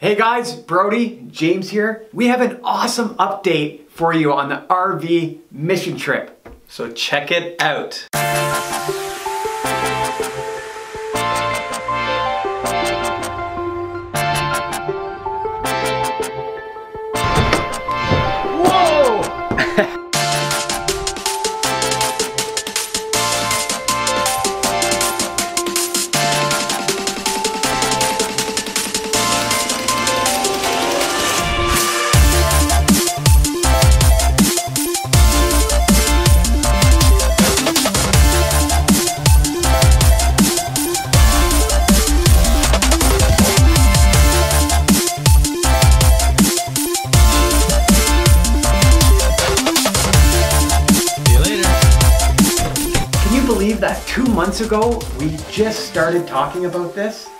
Hey guys, Brody, James here. We have an awesome update for you on the RV mission trip. So check it out. That two months ago, we just started talking about this?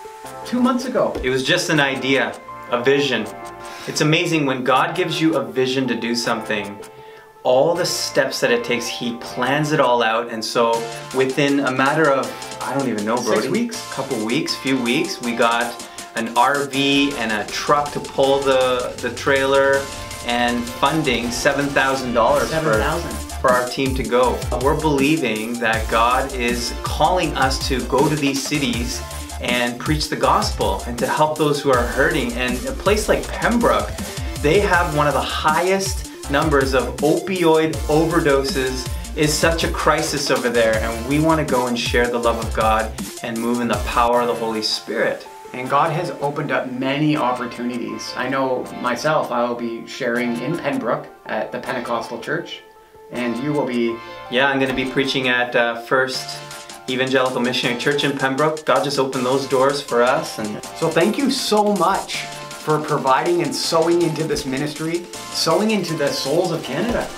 Two months ago. It was just an idea, a vision. It's amazing when God gives you a vision to do something, all the steps that it takes, He plans it all out. And so within a matter of, I don't even know, Brody. Six weeks? Couple weeks, few weeks, we got an RV and a truck to pull the, the trailer and funding $7,000 $7,000 for our team to go. We're believing that God is calling us to go to these cities and preach the gospel and to help those who are hurting. And a place like Pembroke, they have one of the highest numbers of opioid overdoses is such a crisis over there and we want to go and share the love of God and move in the power of the Holy Spirit. And God has opened up many opportunities. I know myself, I will be sharing in Pembroke at the Pentecostal Church and you will be... Yeah, I'm going to be preaching at uh, First Evangelical Missionary Church in Pembroke. God just opened those doors for us. and So thank you so much for providing and sowing into this ministry, sowing into the souls of Canada.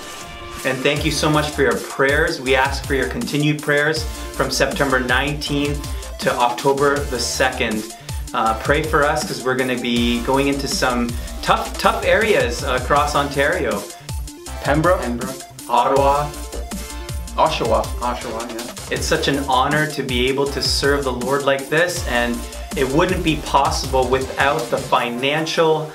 And thank you so much for your prayers. We ask for your continued prayers from September 19th to October the 2nd. Uh, pray for us because we're going to be going into some tough, tough areas across Ontario. Pembroke, Pembroke. Ottawa, Oshawa, Oshawa, yeah. It's such an honor to be able to serve the Lord like this and it wouldn't be possible without the financial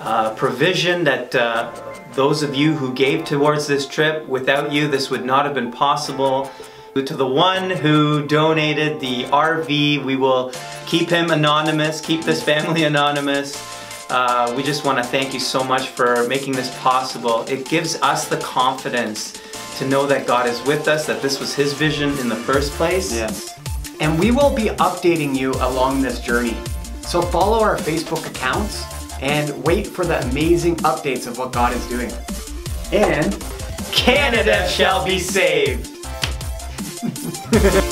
uh, provision that uh, those of you who gave towards this trip, without you this would not have been possible. To the one who donated the RV, we will keep him anonymous, keep this family anonymous. Uh, we just want to thank you so much for making this possible. It gives us the confidence to know that God is with us, that this was His vision in the first place. Yes. And we will be updating you along this journey. So follow our Facebook accounts and wait for the amazing updates of what God is doing. And Canada shall be saved.